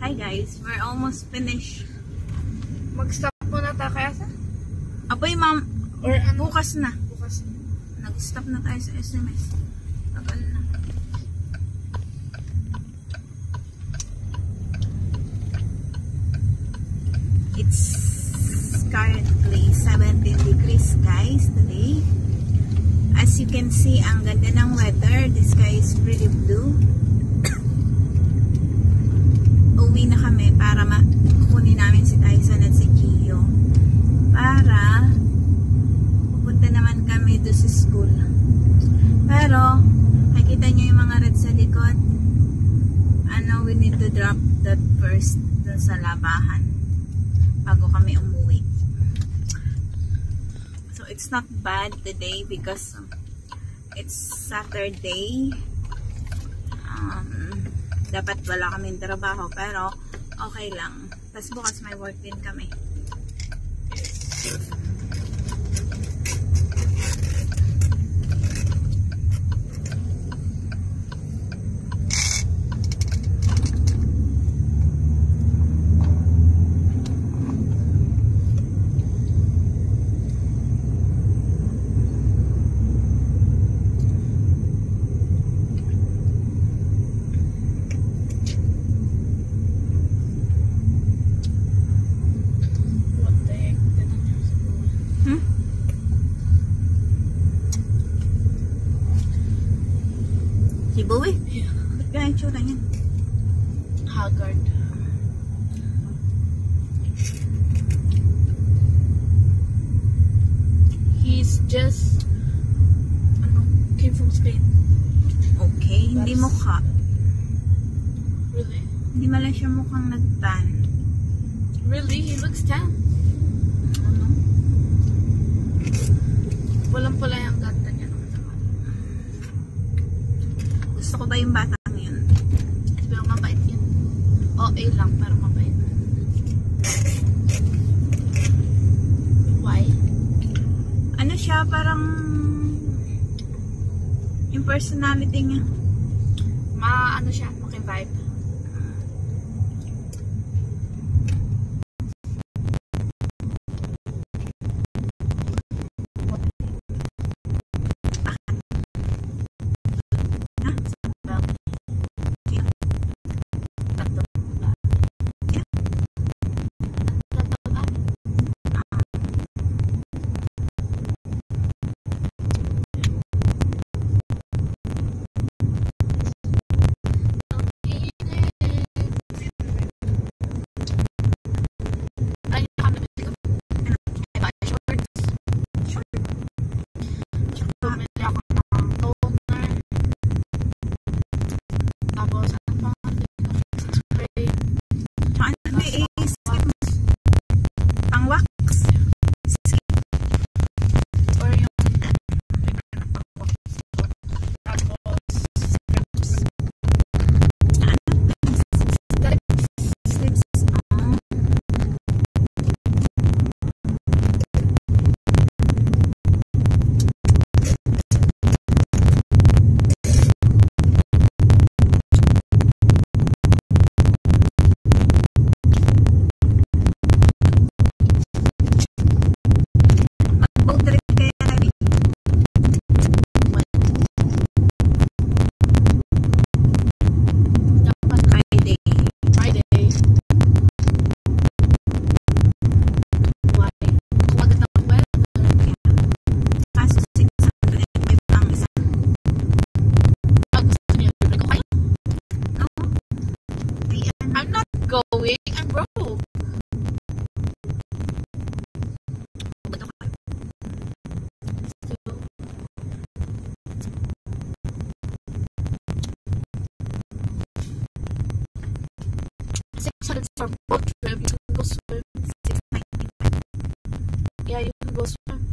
Hi guys, we're almost finished. Mag-stop muna tayo kaya sa? Apoy ma'am, Or ano? bukas na. Bukas. Nag-stop na tayo sa SMS. Tagal na. It's currently 17 degrees guys today. As you can see, ang ganda ng weather. The sky is pretty blue. Uwi na kami para kukunin namin si Tyson at si Gio. Para pupunta naman kami do sa school. Pero, nakikita nyo yung mga red sa likod. Ano, we need to drop that first dun sa labahan bago kami umuwi. So, it's not bad today because it's Saturday. Um, dapat wala kaming trabaho pero okay lang. Tapos bukas may work din kami. He's just ano, came from Spain. Okay, hindi That's- mukha. Really? Hindi mala siya mukhang nagtan. Really? He looks tan. Ano? Walang pala yung ganda niya. Gusto ko ba yung batang yun? Pero mabait yun. OA lang, pero mabait. Why? Ano siya, parang yung personality niya. Ma, ano siya, maki-vibe. Só que o Trump não gostou. E aí o Gosford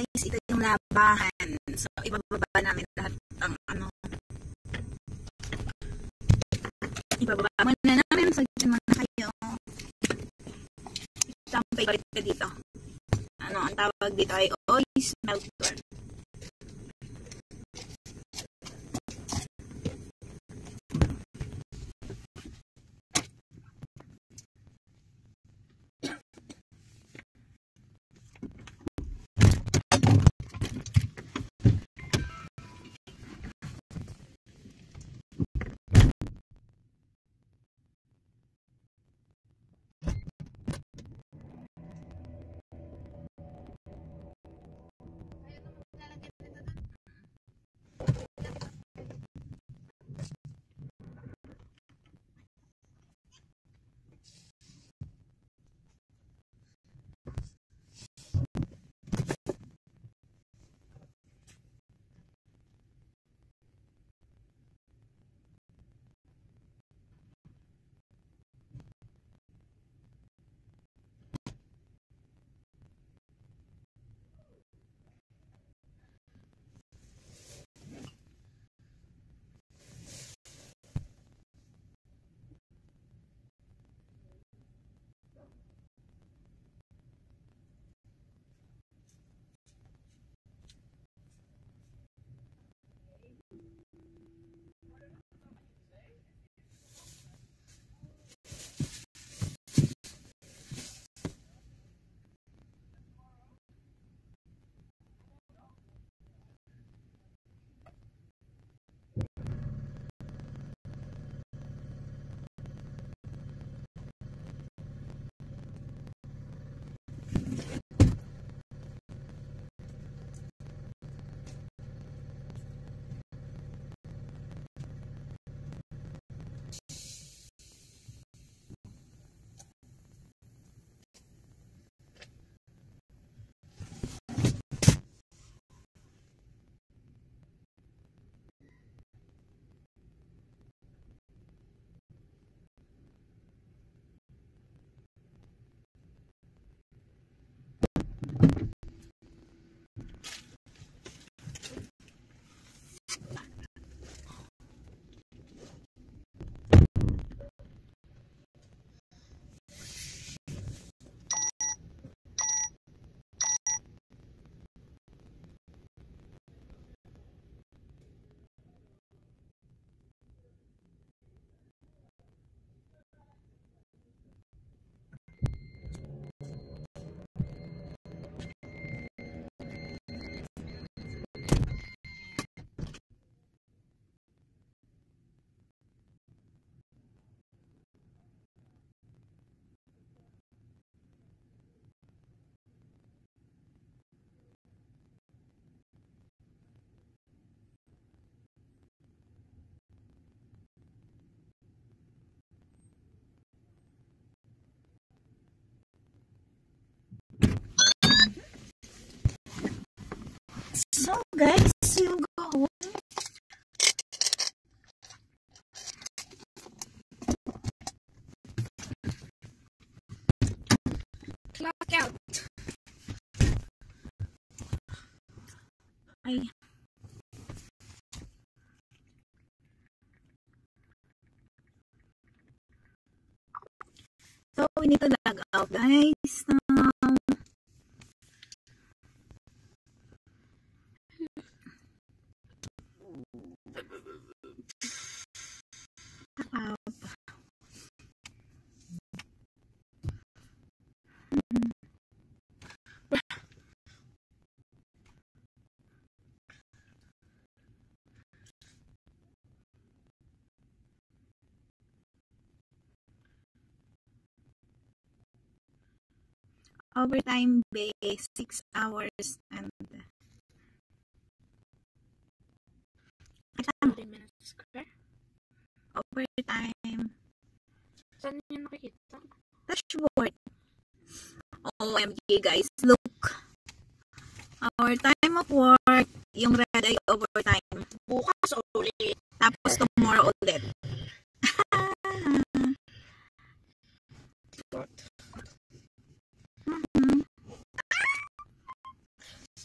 guys, ito yung labahan. So, ibababa namin lahat ang ano. Ibababa muna namin. So, dyan muna kayo. Ito ang favorite ko dito. Ano, ang tawag dito ay oil smelter. Guys, you go. Clock out. Ay. So, we need to log out, guys. Overtime base, 6 hours and 40 minutes square. overtime Saan yun nakikita? dashboard. OMG guys, look. Our time of work, yung red ay overtime. Bukas ulit. Tapos tomorrow ulit.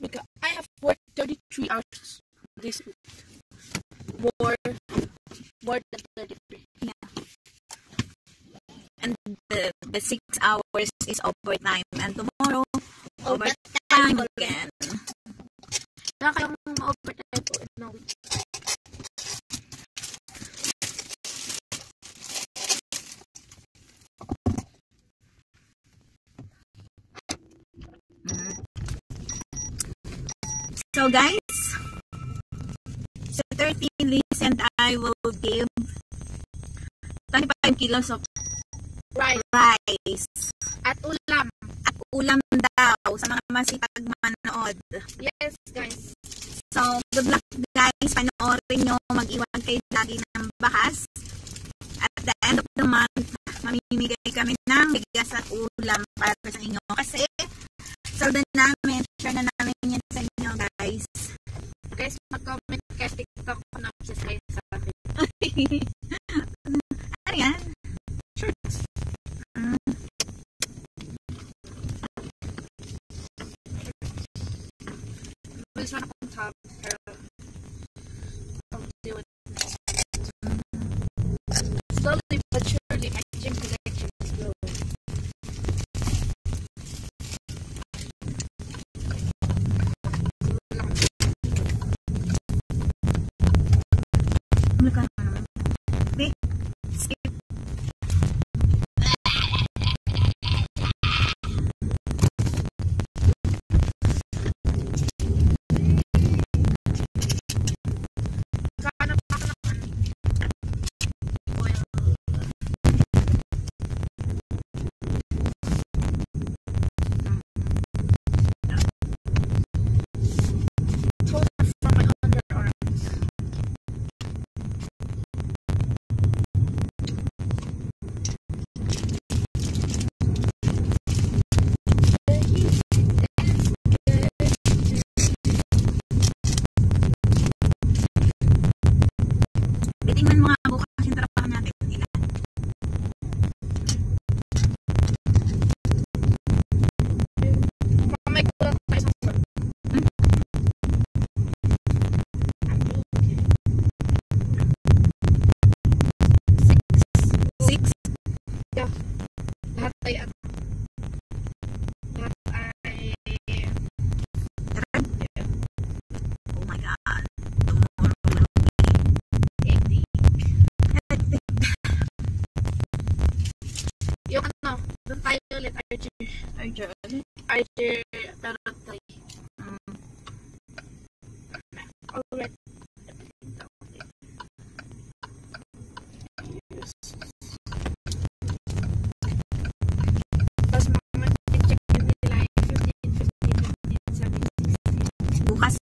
Because I have worked 33 hours this week. More, more than 33. And the, the six hours is overtime. And tomorrow, So guys, sa 13 listen I will give 25 kilos of Right. rice At ulam. at ulam daw sa mga masipag manood. Yes, guys. So, good luck guys. Panoorin nyo. Mag-iwan kayo lagi ng bahas. At the end of the month, mamimigay kami ng bigas at ulam para sa inyo. Kasi, solda namin. Ano yan? Shorts. Mm. Na Mamay ko lang tayo sa sun. Six? Lahat din nila yung 15, 15, 15, 17, 16. Bukas.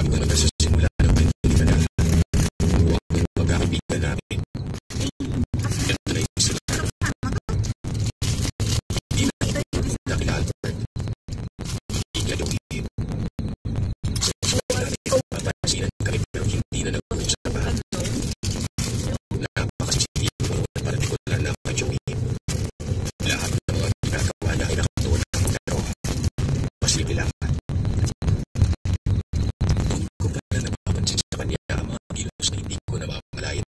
Sabi ko naman sa simula ng pagkita na buwa ko yung magkakaibigan namin. Ito na yung sila. Hindi na, hindi na kila Albert.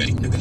nugget, nugget.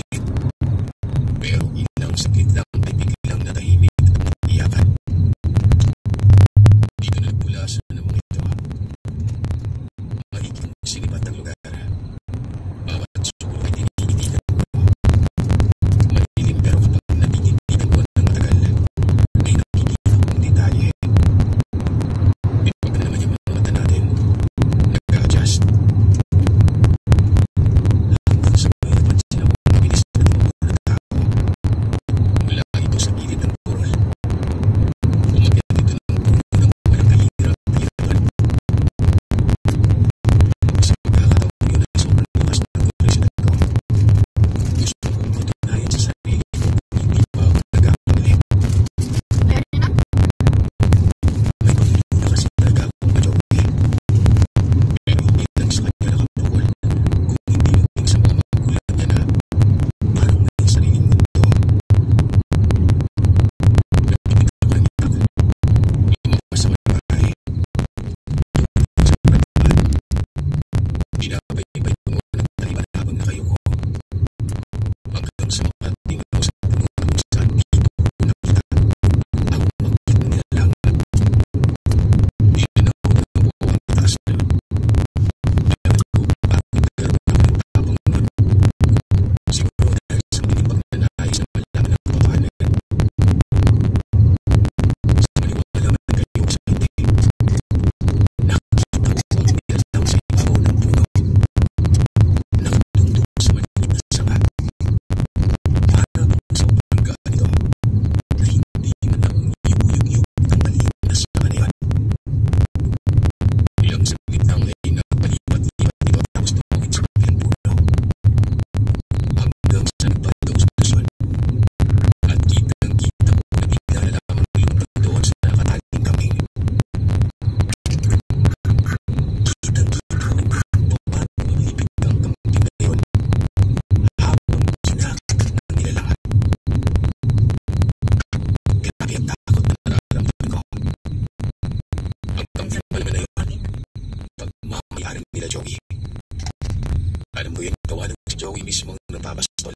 Mismo ang napapastol.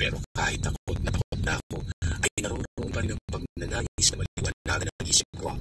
Pero kahit takot na takot na ako, ay naroon pa rin ang pagnanais na maliwanagan ang isip ko.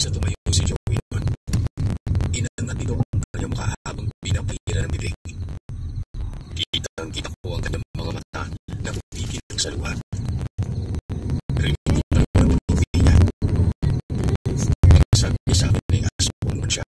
Hanggang sa tumayo si Joey noon, inangat nito ang kanyang mukha habang pinapahira ng bibig. Kitang kita ko ang kanyang mga mata na pumigil sa luha. Rinig ko pa naman ang bibig niya. Ang sabi sa akin ay yung